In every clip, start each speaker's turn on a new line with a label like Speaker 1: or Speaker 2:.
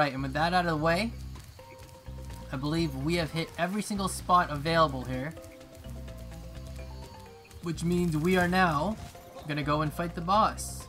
Speaker 1: Alright, and with that out of the way, I believe we have hit every single spot available here. Which means we are now gonna go and fight the boss.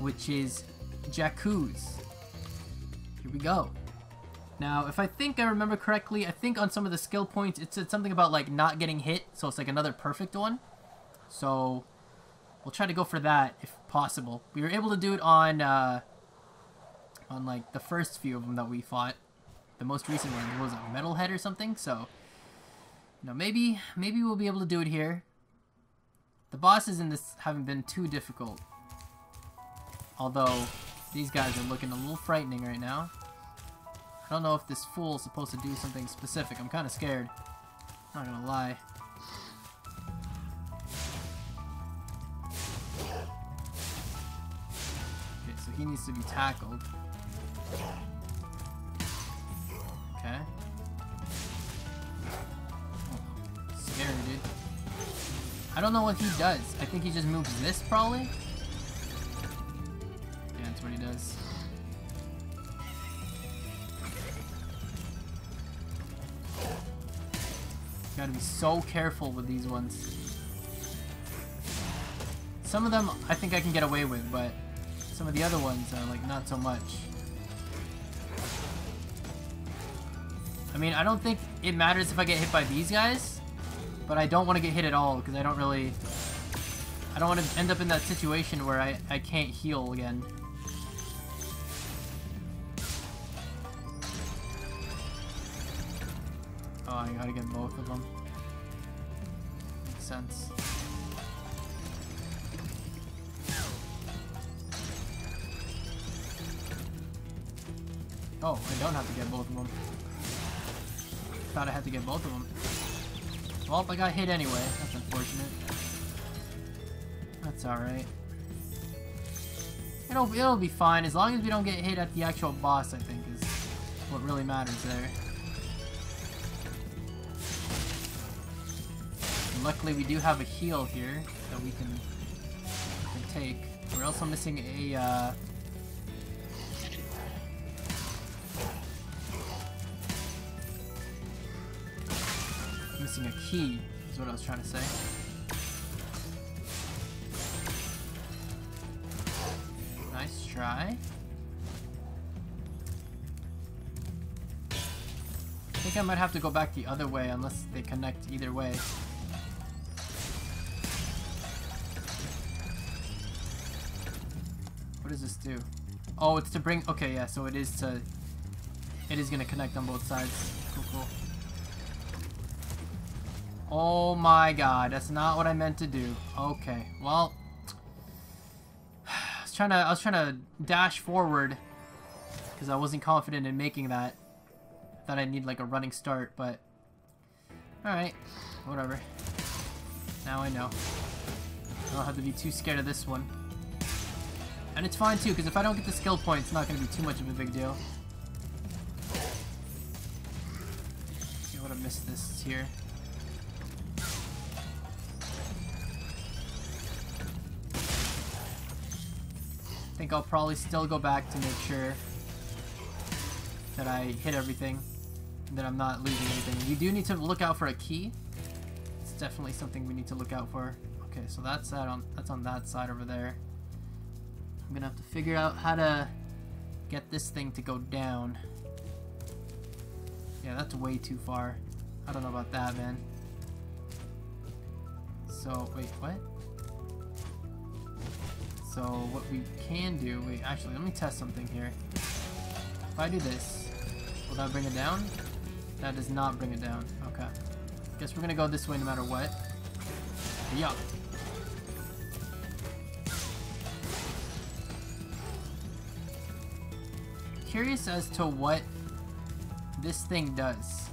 Speaker 1: Which is Jacques. Here we go. Now, if I think I remember correctly, I think on some of the skill points it said something about like not getting hit, so it's like another perfect one. So, we'll try to go for that if possible. We were able to do it on, uh, on like the first few of them that we fought. The most recent one was a Metalhead or something, so, you know, maybe, maybe we'll be able to do it here. The bosses in this haven't been too difficult. Although, these guys are looking a little frightening right now. I don't know if this fool is supposed to do something specific. I'm kind of scared. Not gonna lie. Okay, so he needs to be tackled. I don't know what he does. I think he just moves this, probably? Yeah, that's what he does. Gotta be so careful with these ones. Some of them I think I can get away with, but some of the other ones are like not so much. I mean, I don't think it matters if I get hit by these guys, but I don't want to get hit at all because I don't really... I don't want to end up in that situation where I, I can't heal again. Oh, I gotta get both of them. Makes sense. Oh, I don't have to get both of them. Thought I had to get both of them. Well, I got hit anyway. That's unfortunate. That's alright. It'll, it'll be fine, as long as we don't get hit at the actual boss, I think, is what really matters there. And luckily we do have a heal here that we can, can take. We're also missing a, uh, missing a key, is what I was trying to say. Nice try. I think I might have to go back the other way unless they connect either way. What does this do? Oh, it's to bring... Okay, yeah, so it is to... It is going to connect on both sides. Cool, cool. Oh my god, that's not what I meant to do. Okay, well... I was trying to, I was trying to dash forward because I wasn't confident in making that. I Thought I'd need like a running start, but... Alright, whatever. Now I know. I don't have to be too scared of this one. And it's fine too, because if I don't get the skill point, it's not going to be too much of a big deal. I would have missed this here. Think I'll probably still go back to make sure that I hit everything, that I'm not losing anything. You do need to look out for a key. It's definitely something we need to look out for. Okay, so that's that on that's on that side over there. I'm gonna have to figure out how to get this thing to go down. Yeah, that's way too far. I don't know about that, man. So, wait, what? So, what we can do... Wait, actually, let me test something here. If I do this, will that bring it down? That does not bring it down. Okay. Guess we're gonna go this way no matter what. Yeah. Curious as to what this thing does.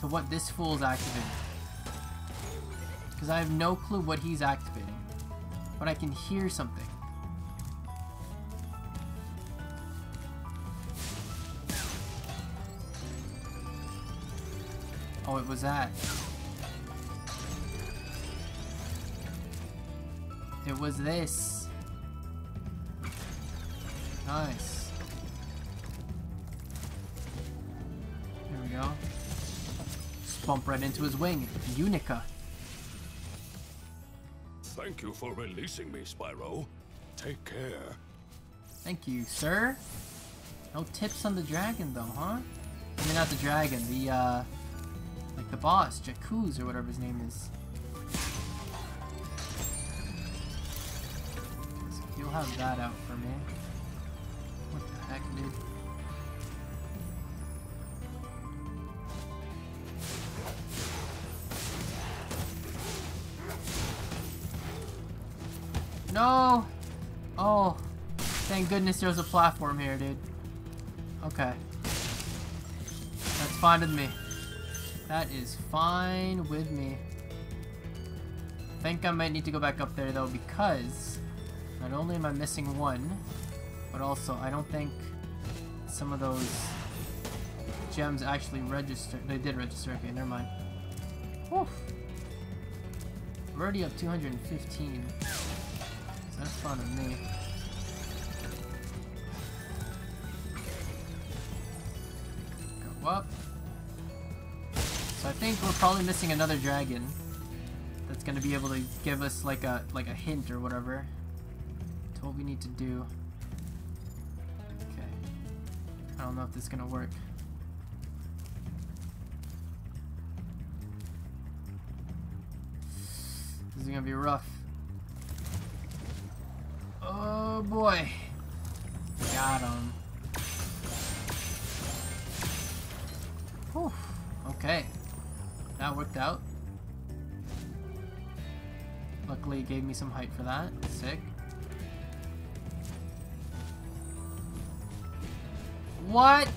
Speaker 1: To what this fool's activating. Because I have no clue what he's activating but I can hear something. Oh, it was that. It was this. Nice. There we go. Just bump right into his wing. Unica.
Speaker 2: Thank you for releasing me, Spyro. Take care.
Speaker 1: Thank you, sir. No tips on the dragon, though, huh? I mean, not the dragon, the, uh, like the boss, Jacques, or whatever his name is. So you'll have that out for me. What the heck, dude? No! Oh, thank goodness there's a platform here, dude. Okay. That's fine with me. That is fine with me. I think I might need to go back up there though because not only am I missing one, but also I don't think some of those gems actually register. They did register. Okay, never mind. Whew. We're already up 215. That's fine with me. Go up. So I think we're probably missing another dragon that's gonna be able to give us like a like a hint or whatever to what we need to do. Okay. I don't know if this is gonna work. This is gonna be rough. Oh boy. Got him. Whew. Okay. That worked out. Luckily it gave me some height for that. Sick. What?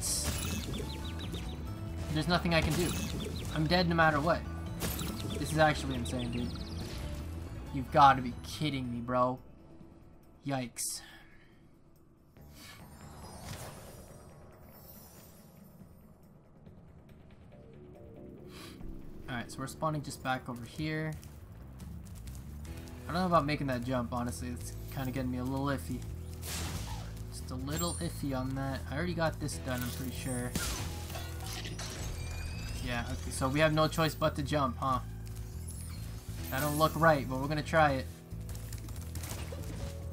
Speaker 1: There's nothing I can do. I'm dead no matter what. This is actually insane, dude. You've got to be kidding me, bro. Yikes. Alright, so we're spawning just back over here. I don't know about making that jump, honestly. It's kind of getting me a little iffy. Just a little iffy on that. I already got this done, I'm pretty sure. Yeah, okay, so we have no choice but to jump, huh? That don't look right, but we're gonna try it.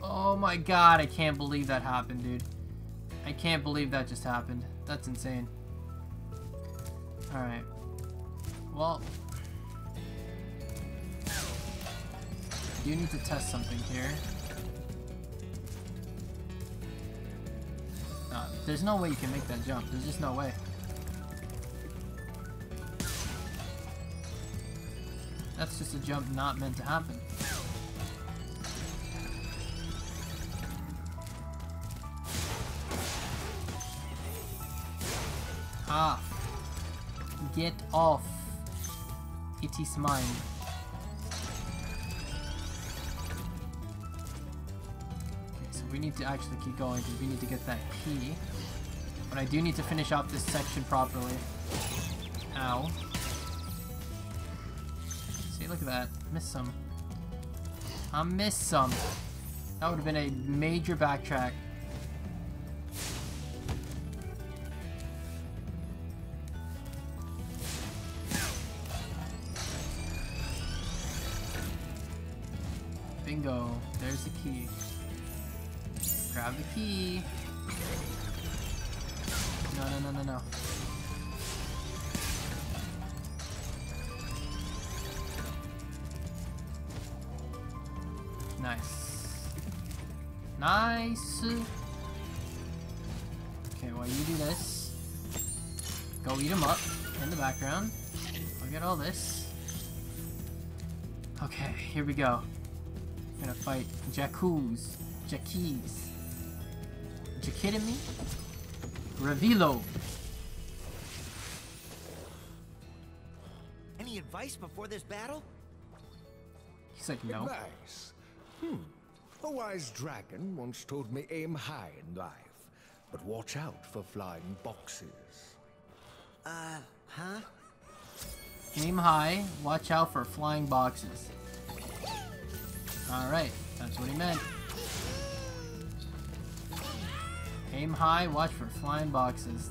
Speaker 1: Oh my god, I can't believe that happened, dude. I can't believe that just happened. That's insane. Alright. Well... Do need to test something here. Uh, there's no way you can make that jump. There's just no way. That's just a jump not meant to happen. Ah. Get off. It is mine. Okay, so we need to actually keep going because we need to get that key. But I do need to finish off this section properly. Ow. See, look at that. Missed some. I missed some. That would have been a major backtrack. Bingo. There's the key. Grab the key. No, no, no, no, no. Nice. Nice. Okay, while you do this, go eat them up in the background. Look at all this. Okay, here we go. I'm gonna fight Jacques. Jackie's. You kidding me? Revilo.
Speaker 3: Any advice before this battle?
Speaker 1: He's like, no.
Speaker 4: Advice? Hmm. A wise dragon once told me aim high in life, but watch out for flying boxes.
Speaker 3: Uh, huh?
Speaker 1: Aim high, watch out for flying boxes. Alright, that's what he meant. Aim high, watch for flying boxes.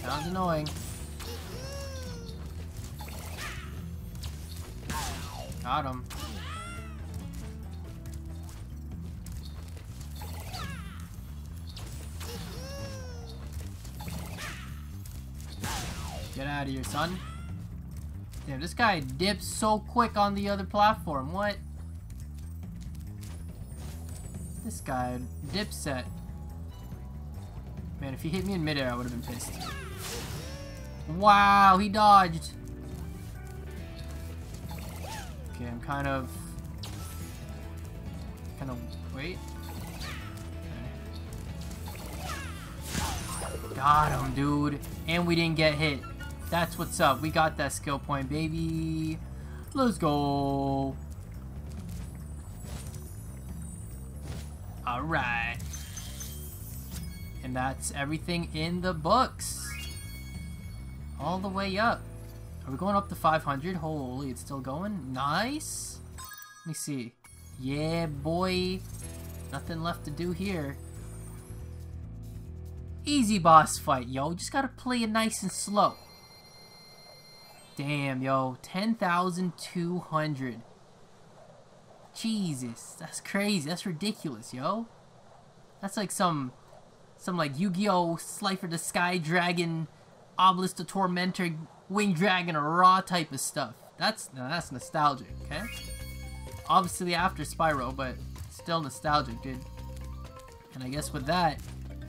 Speaker 1: Sounds annoying. Got him. Get out of here, son. Damn, this guy dips so quick on the other platform. What? This guy, dipset. Man, if he hit me in midair, I would have been pissed. Wow, he dodged. Okay, I'm kind of... Kind of... Wait. Got him, dude. And we didn't get hit. That's what's up. We got that skill point, baby. Let's go. Alright. And that's everything in the books. All the way up. Are we going up to 500? Holy, it's still going. Nice. Let me see. Yeah, boy. Nothing left to do here. Easy boss fight, yo. Just gotta play it nice and slow. Damn, yo. 10,200. Jesus. That's crazy. That's ridiculous, yo. That's like some... Some like Yu-Gi-Oh! Slifer the Sky Dragon, Obelisk the Tormentor, Winged Dragon, or Ra type of stuff. That's, now that's nostalgic, okay? Obviously after Spyro, but still nostalgic, dude. And I guess with that,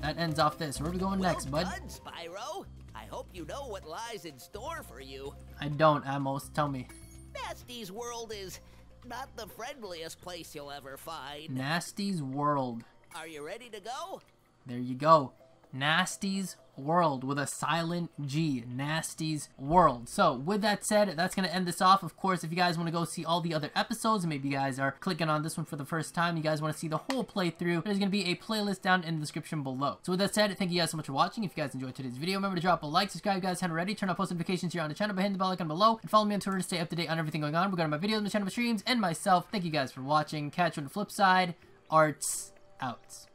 Speaker 1: that ends off this. Where are we going
Speaker 3: well
Speaker 1: next, bud?
Speaker 3: Done, Spyro. I hope you know what lies in store for you.
Speaker 1: I don't, Amos. Tell me.
Speaker 3: Gnasty's world is not the friendliest place you'll ever find.
Speaker 1: Gnasty's World.
Speaker 3: Are you ready to go?
Speaker 1: There you go. Gnasty's World with a silent G. Gnasty's World. So, with that said, that's going to end this off. Of course, if you guys want to go see all the other episodes, maybe you guys are clicking on this one for the first time, you guys want to see the whole playthrough, there's going to be a playlist down in the description below. So, with that said, thank you guys so much for watching. If you guys enjoyed today's video, remember to drop a like, subscribe if you guys haven't already, turn on post notifications here on the channel hitting the bell icon below, and follow me on Twitter to stay up to date on everything going on regarding my videos, my channel, my streams, and myself. Thank you guys for watching. Catch you on the flip side. Arts out.